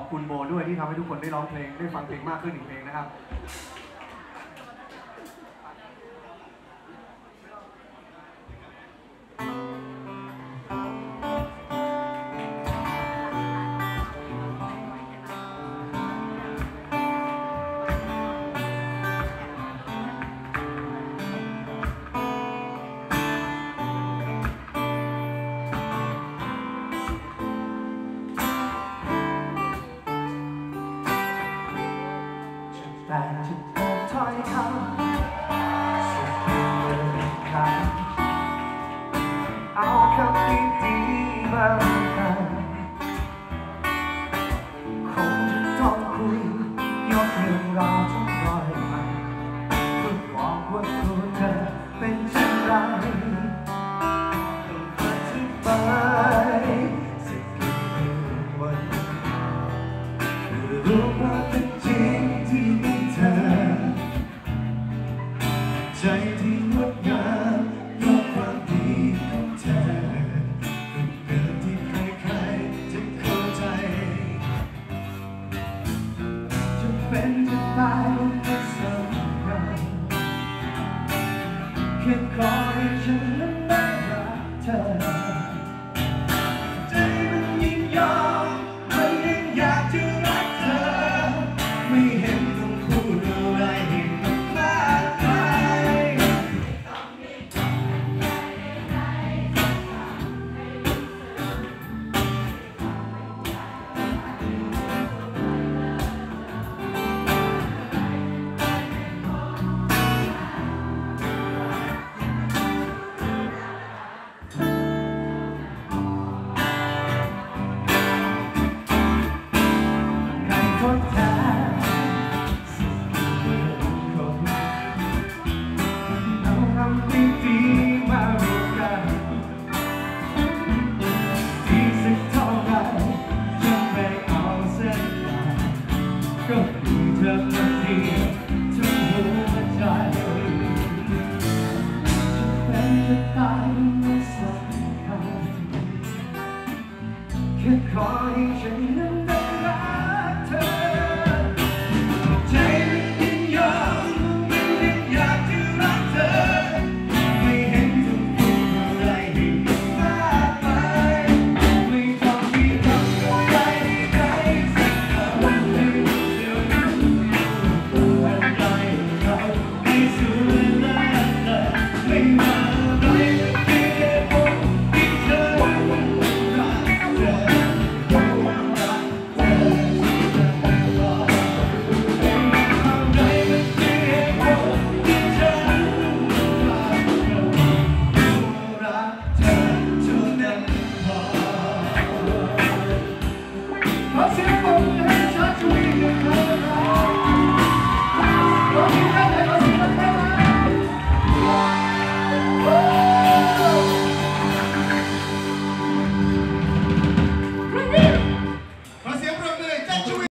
ขอบคุณโบด้วยที่ทำให้ทุกคนได้ร้องเพลงได้ฟังเพลงมากขึ้นอีกเพลงนะครับ แต่จะเปิดถ้อยคำสุดเพียงคำเอาคำดีๆมากันคงจะต้องคุยยกเรื่องราวทั้งร้อยพันเพื่อบอกว่าตัวเธอเป็นเช่นไรต้องอธิบายสักกี่วันรู้ว่า ใจที่งดงามเพราะความดีของเธอเป็นเกินที่ใครๆจะเข้าใจ จะเป็นจะตายก็ไม่สำคัญแค่ขอให้ฉัน Incarnation.